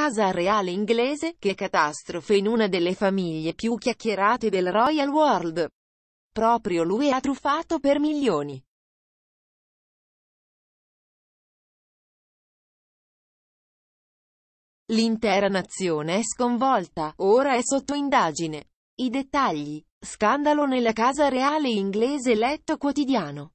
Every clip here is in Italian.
casa reale inglese, che catastrofe in una delle famiglie più chiacchierate del Royal World. Proprio lui ha truffato per milioni. L'intera nazione è sconvolta, ora è sotto indagine. I dettagli. Scandalo nella casa reale inglese letto quotidiano.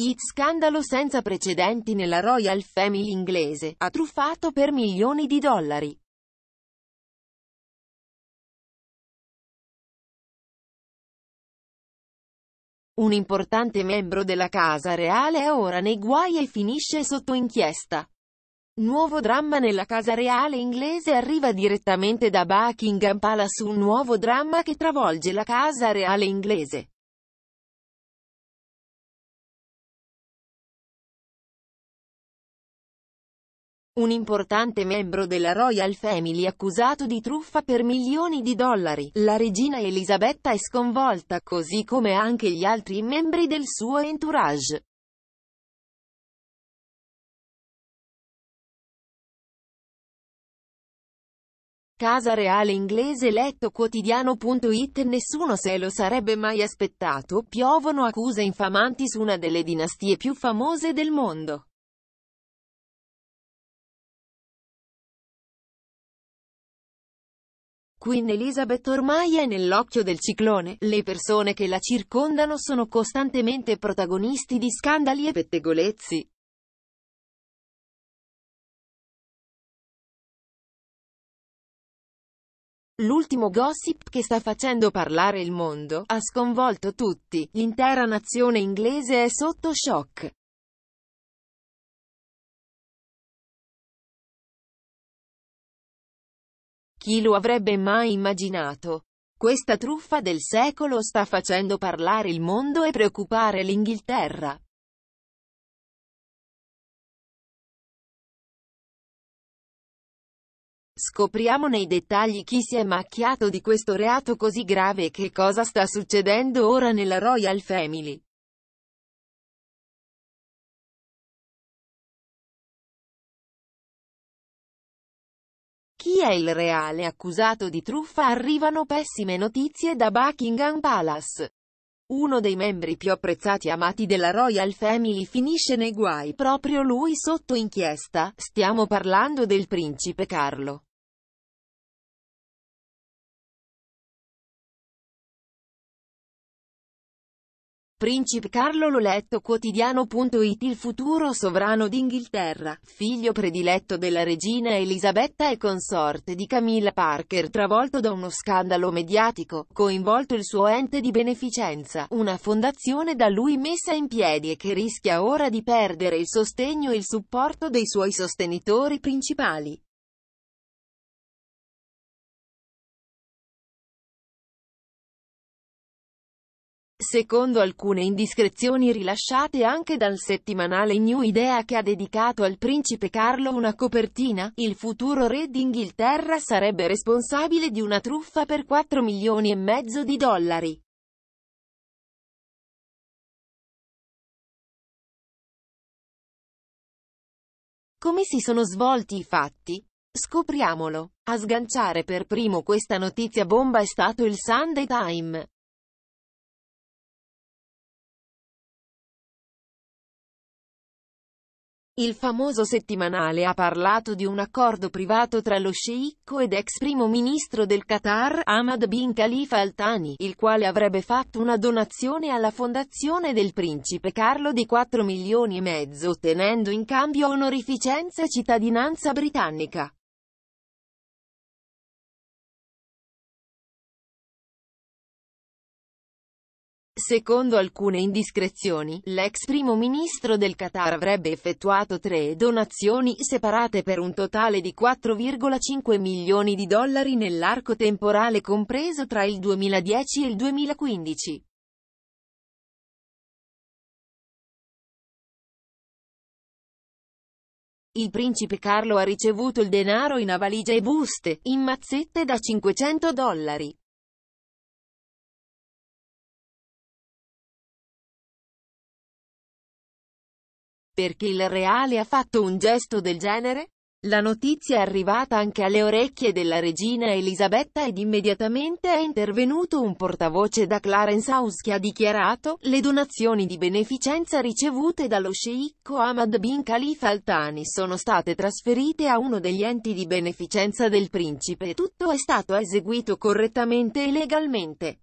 It scandalo senza precedenti nella Royal Family inglese, ha truffato per milioni di dollari. Un importante membro della casa reale è ora nei guai e finisce sotto inchiesta. Nuovo dramma nella casa reale inglese arriva direttamente da Buckingham Palace un nuovo dramma che travolge la casa reale inglese. Un importante membro della Royal Family accusato di truffa per milioni di dollari. La regina Elisabetta è sconvolta, così come anche gli altri membri del suo entourage. Casa Reale Inglese Letto Quotidiano.it Nessuno se lo sarebbe mai aspettato, piovono accuse infamanti su una delle dinastie più famose del mondo. Queen Elizabeth ormai è nell'occhio del ciclone, le persone che la circondano sono costantemente protagonisti di scandali e pettegolezzi. L'ultimo gossip che sta facendo parlare il mondo, ha sconvolto tutti, l'intera nazione inglese è sotto shock. Chi lo avrebbe mai immaginato? Questa truffa del secolo sta facendo parlare il mondo e preoccupare l'Inghilterra. Scopriamo nei dettagli chi si è macchiato di questo reato così grave e che cosa sta succedendo ora nella Royal Family. Chi è il reale accusato di truffa? Arrivano pessime notizie da Buckingham Palace. Uno dei membri più apprezzati e amati della Royal Family finisce nei guai, proprio lui sotto inchiesta, stiamo parlando del principe Carlo. Principe Carlo l'ho letto quotidiano.it Il futuro sovrano d'Inghilterra, figlio prediletto della regina Elisabetta e consorte di Camilla Parker travolto da uno scandalo mediatico, coinvolto il suo ente di beneficenza, una fondazione da lui messa in piedi e che rischia ora di perdere il sostegno e il supporto dei suoi sostenitori principali. Secondo alcune indiscrezioni rilasciate anche dal settimanale New Idea che ha dedicato al principe Carlo una copertina, il futuro re d'Inghilterra sarebbe responsabile di una truffa per 4 milioni e mezzo di dollari. Come si sono svolti i fatti? Scopriamolo. A sganciare per primo questa notizia bomba è stato il Sunday Time. Il famoso settimanale ha parlato di un accordo privato tra lo sceicco ed ex primo ministro del Qatar, Ahmad bin Khalifa Al Thani, il quale avrebbe fatto una donazione alla fondazione del principe Carlo di 4 milioni e mezzo ottenendo in cambio onorificenza e cittadinanza britannica. Secondo alcune indiscrezioni, l'ex primo ministro del Qatar avrebbe effettuato tre donazioni separate per un totale di 4,5 milioni di dollari nell'arco temporale compreso tra il 2010 e il 2015. Il principe Carlo ha ricevuto il denaro in valigia e buste, in mazzette da 500 dollari. Perché il reale ha fatto un gesto del genere? La notizia è arrivata anche alle orecchie della regina Elisabetta ed immediatamente è intervenuto un portavoce da Clarence House che ha dichiarato, le donazioni di beneficenza ricevute dallo sceicco Ahmad bin Khalifa Al Thani sono state trasferite a uno degli enti di beneficenza del principe e tutto è stato eseguito correttamente e legalmente.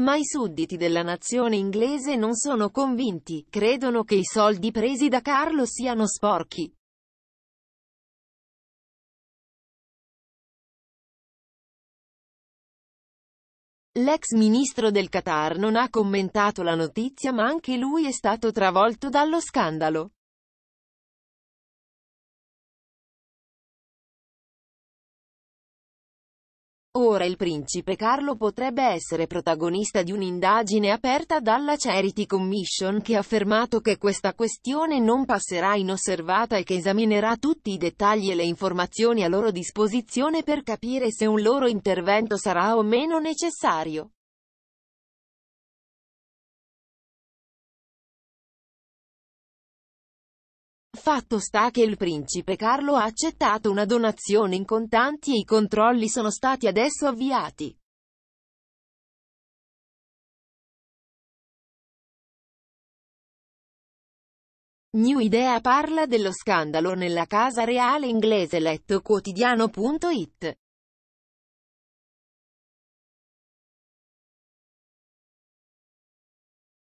Ma i sudditi della nazione inglese non sono convinti, credono che i soldi presi da Carlo siano sporchi. L'ex ministro del Qatar non ha commentato la notizia ma anche lui è stato travolto dallo scandalo. Ora il principe Carlo potrebbe essere protagonista di un'indagine aperta dalla Charity Commission che ha affermato che questa questione non passerà inosservata e che esaminerà tutti i dettagli e le informazioni a loro disposizione per capire se un loro intervento sarà o meno necessario. Fatto sta che il principe Carlo ha accettato una donazione in contanti e i controlli sono stati adesso avviati. New Idea parla dello scandalo nella casa reale inglese letto quotidiano.it